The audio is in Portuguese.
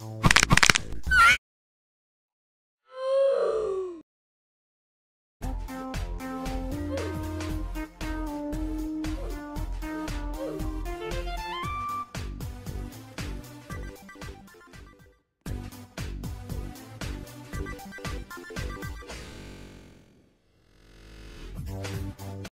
Oh.